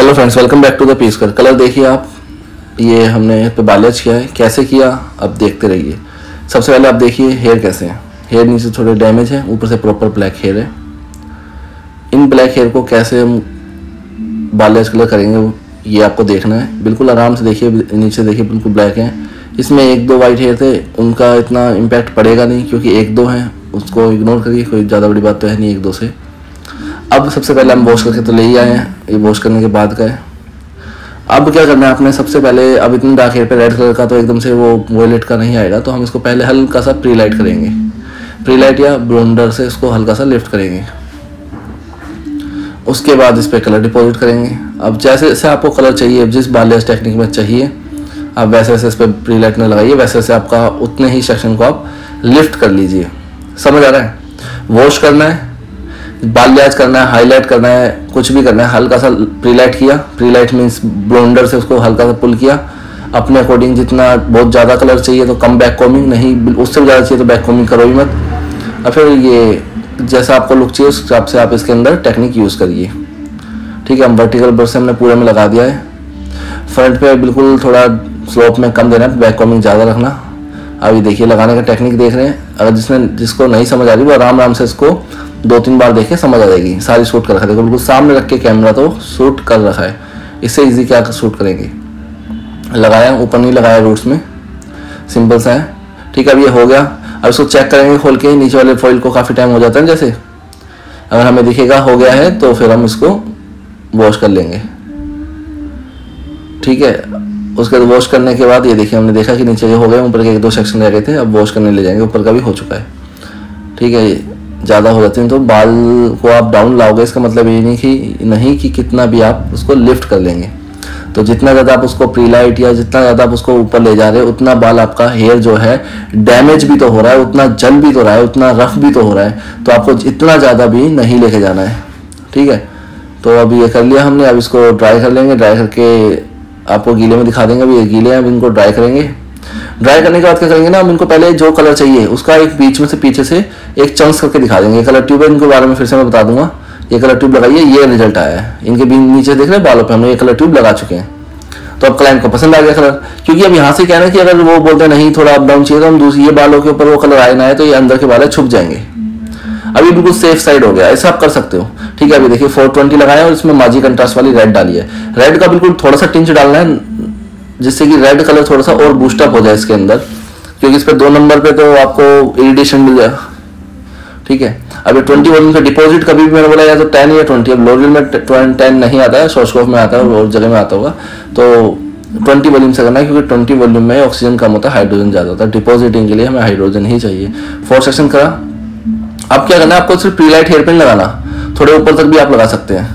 Hello friends welcome back to the piece कर colour देखिए आप, ये हमने पे बालिश किया है। कैसे किया? अब देखते रहिए। सबसे पहले आप देखिए हेयर कैसे हैं। हेयर नीचे थोड़े डैमेज है, ऊपर से प्रॉपर ब्लैक हेयर है। इन ब्लैक हेयर को कैसे हम बालिश कलर करेंगे, ये आपको देखना है। बिल्कुल आराम से देखिए नीचे देखिए, बिल्कुल ब्लैक है। इसमें एक दो वाइट हेयर थे, उनका इतना इम्पैक्ट पड़ेगा नहीं, क्योंकि एक दो हैं, उसको इग्नोर करिए, कोई ज़्यादा बड़ी बात तो है नहीं एक दो से। अब सबसे पहले हम वॉश करके तो ले ही आए हैं, ये वॉश करने के बाद का है। अब क्या करना है आपने सबसे पहले, अब इतनी डार्क हेयर पे रेड कलर का तो एकदम से वो वोलेट का नहीं आएगा तो हम इसको पहले हल्का सा प्री लाइट करेंगे। प्री लाइट या ब्लोंडर से इसको हल्का सा लिफ्ट करेंगे। उसके बाद इस पर कलर डिपॉजिट करेंगे। अब जैसे जैसे आपको कलर चाहिए, जिस बालियस टेक्निक में चाहिए, आप वैसे वैसे इस पर प्री लाइट में लगाइए, वैसे वैसे आपका उतने ही सेक्शन को आप लिफ्ट कर लीजिए। समझ आ रहा है? वॉश करना है बाल्याज करना है हाईलाइट करना है, कुछ भी करना है, हल्का सा प्रीलाइट किया। प्रीलाइट मीन्स ब्लोंडर से उसको हल्का सा पुल किया। अपने अकॉर्डिंग जितना बहुत ज़्यादा कलर चाहिए तो कम बैक कॉमिंग नहीं उससे भी ज़्यादा चाहिए तो बैक कॉमिंग करो ही मत। और फिर ये, जैसा आपको लुक चाहिए, उस हिसाब से आप इसके अंदर टेक्निक यूज़ करिए। ठीक है, हम वर्टिकल ब्रश हमने पूरे में लगा दिया है। फ्रंट पे बिल्कुल थोड़ा स्लोप में कम देना बैक कॉमिंग ज़्यादा रखना। अभी देखिए, लगाने का टेक्निक देख रहे हैं। अगर जिसने जिसको नहीं समझ आ रही, वो आराम आराम से इसको दो तीन बार देखे, समझ आ जाएगी। सारी शूट कर रखा है। देखो, बिल्कुल सामने रख के कैमरा तो शूट कर रखा है। इससे इजी क्या कर शूट करेंगे? लगाया ऊपर नहीं लगाया रूट्स में। सिंपल सा है। ठीक है, अब ये हो गया। अब इसको चेक करेंगे खोल के। नीचे वाले फॉइल को काफ़ी टाइम हो जाता है जैसे। अगर हमें दिखेगा, हो गया है तो फिर हम इसको वॉश कर लेंगे। ठीक है। उसके बाद वॉश करने के बाद, ये देखिए, हमने देखा कि नीचे हो गए, ऊपर के एक दो सेक्शन रह गए थे, अब वॉश करने ले जाएँगे। ऊपर का भी हो चुका है। ठीक है ज़्यादा हो जाते हैं। तो बाल को आप डाउन लाओगे, इसका मतलब ये नहीं कि नहीं कि कितना भी आप उसको लिफ्ट कर लेंगे। तो जितना ज़्यादा आप उसको प्रीलाइट या जितना ज़्यादा आप उसको ऊपर ले जा रहे हो, उतना बाल आपका हेयर जो है डैमेज भी तो हो रहा है, उतना जल भी तो रहा है, उतना रफ भी तो हो रहा है। तो आपको इतना ज़्यादा भी नहीं लेके जाना है। ठीक है? तो अब ये कर लिया हमने, अब इसको ड्राई कर लेंगे। ड्राई करके आपको गीले में दिखा देंगे। अभी ये गीले हैं, अब इनको ड्राई करेंगे। ड्राई करने के बाद क्या करेंगे ना, हम इनको पहले जो कलर चाहिए, उसका एक बीच में से पीछे से एक चंक्स करके दिखा देंगे। कलर ट्यूब है, इनके बारे में फिर से मैं बता दूँगा। ये कलर ट्यूब लगाइए, ये रिज़ल्ट आया है। इनके भी नीचे देख रहे हैं, बालों पे हमने ये कलर ट्यूब लगा चुके हैं। तो अब क्लाइंट को पसंद आ गया कलर क्योंकि अब यहाँ से क्या है कि अगर वो बोलते हैं, नहीं, थोड़ा अप डाउन चाहिए तो हम दूसरी ये बालों के ऊपर वो कलर आए ना है तो ये अंदर के बाल छुप जाएँगे। अभी बिल्कुल सेफ़ साइड हो गया, ऐसा आप कर सकते हो। ठीक है, अभी देखिए 420 लगाया और इसमें माजी कंट्रास्ट वाली रेड डाली है। रेड का बिल्कुल थोड़ा सा टिंच डालना है जिससे कि रेड कलर थोड़ा सा और बूस्टअप हो जाए इसके अंदर, क्योंकि इस पर दो नंबर पे तो आपको इरिटेशन मिल जाए। ठीक है? अभी ट्वेंटी वन का डिपॉजिट कभी भी मैंने बोला, या तो टेन या ट्वेंटी अब लोरियल में टेन नहीं आता है शॉर्टस्कोप में आता है, और जगह में आता होगा। तो ट्वेंटी वॉल्यूम से करना है, क्योंकि ट्वेंटी वॉल्यूम में ऑक्सीजन कम होता है हाइड्रोजन ज़्यादा होता है। डिपॉजिटिंग के लिए हमें हाइड्रोजन ही चाहिए। फोर सेक्शन करा। अब क्या करना है, आपको सिर्फ़ प्रीलाइट हेयर पिन लगाना। थोड़े ऊपर तक भी आप लगा सकते हैं,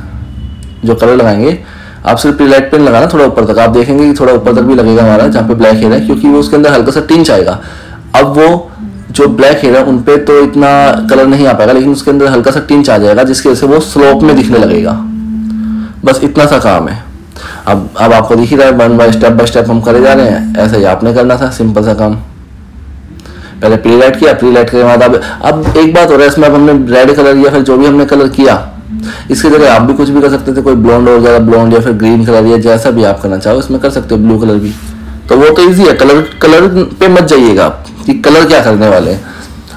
जो कलर लगाएँगे। आप सिर्फ़ प्रीलाइट पेन लगाना थोड़ा ऊपर तक। आप देखेंगे कि थोड़ा ऊपर तक भी लगेगा हमारा, जहाँ पे ब्लैक हेयर है, क्योंकि वो उसके अंदर हल्का सा टिंच आएगा। अब वो जो ब्लैक हेयर है, उन तो इतना कलर नहीं आ पाएगा, लेकिन उसके अंदर हल्का सा टिंच आ जाएगा, जिसकी वजह से वो स्लोप में दिखने लगेगा। बस इतना सा काम है। अब अब आपको दिख ही रहा है one by step by step हम करे जा रहे हैं। ऐसा ही आपने करना था सिंपल सा काम। पहले प्री लाइट किया प्री लाइट के बाद अब अब एक बात हो रहा है, इसमें अब हमने रेड कलर या फिर जो भी हमने कलर किया इसकी जगह आप भी कुछ भी कर सकते थे, कोई ब्लॉन्ड हो ज़्यादा ब्लॉन्ड या फिर ग्रीन कलर या जैसा भी आप करना चाहो, इसमें कर सकते हो ब्लू कलर भी। तो वो तो ईजी है कलर कलर पे मत जाइएगा आप कि कलर क्या करने वाले हैं।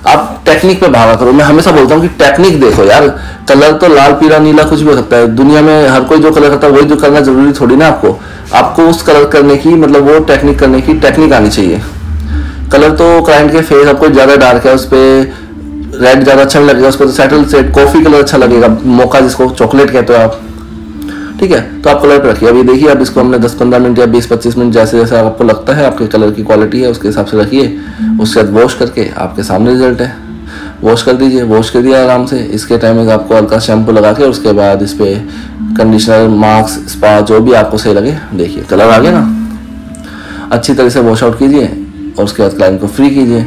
आप टेक्निक पे भागा करो। मैं हमेशा बोलता हूँ कि टेक्निक देखो यार कलर तो लाल, पीला, नीला कुछ भी हो सकता है। दुनिया में हर कोई जो कलर करता है, वही जो करना ज़रूरी थोड़ी ना आपको। आपको उस कलर करने की मतलब वो टेक्निक करने की टेक्निक आनी चाहिए। कलर तो क्लाइंट के फेस आपको ज़्यादा डार्क है, उस पर रेड ज़्यादा अच्छा नहीं लगेगा, उसको तो सेटल सेट कॉफ़ी कलर अच्छा लगेगा। मौका जिसको चॉकलेट कहते हो आप। ठीक है? तो आप कलर पर रखिए। अभी देखिए, अब इसको हमने 10-15 मिनट या 20-25 मिनट जैसे जैसे आपको लगता है, आपके कलर की क्वालिटी है, उसके हिसाब से रखिए। उसके बाद वॉश करके आपके सामने रिज़ल्ट है। वॉश कर दीजिए। वॉश कर दिया आराम से। इसके टाइम में आपको हल्का शैम्पू लगा के उसके बाद इस पर कंडीशनर मास्क स्पा जो भी आपको सही लगे, देखिए। कलर आ गया ना? अच्छी तरह से वॉश आउट कीजिए और उसके बाद क्लाइंट को फ्री कीजिए।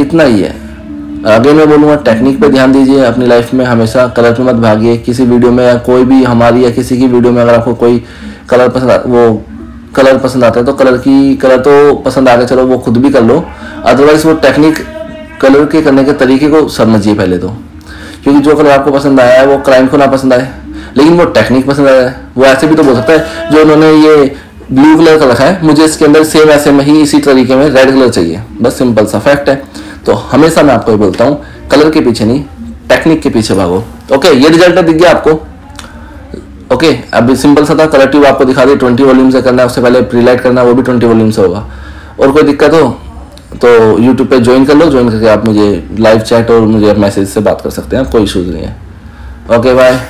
इतना ही है। आगे मैं बोलूँगा टेक्निक पे ध्यान दीजिए, अपनी लाइफ में हमेशा कलर पे मत भागिए। किसी वीडियो में या कोई भी हमारी या किसी की वीडियो में अगर आपको कोई कलर पसंद वो कलर पसंद आता है तो कलर की कलर तो पसंद आ गया, चलो वो खुद भी कर लो। अदरवाइज़ वो टेक्निक कलर के करने के तरीके को समझिए पहले तो। क्योंकि जो कलर आपको पसंद आया है, वो क्राइम को ना पसंद आए। लेकिन वो टेक्निक पसंद आया है। वो ऐसे भी तो बोल सकता है जो उन्होंने ये ब्लू कलर का रखा है, मुझे इसके अंदर सेम ऐसे में ही इसी तरीके में रेड कलर चाहिए। बस सिंपल सा फैक्ट है। तो हमेशा मैं आपको ये बोलता हूँ, कलर के पीछे नहीं टेक्निक के पीछे भागो। ओके ये रिज़ल्ट दिख गया आपको। ओके अब सिंपल सा था कलर ट्यूब आपको दिखा दी ट्वेंटी वॉल्यूम से करना है, उससे पहले प्रीलाइट करना वो भी ट्वेंटी वॉल्यूम से होगा। और कोई दिक्कत हो तो यूट्यूब पे ज्वाइन कर लो ज्वाइन करके आप मुझे लाइव चैट और मुझे मैसेज से बात कर सकते हैं, कोई इशूज़ नहीं है। Okay bye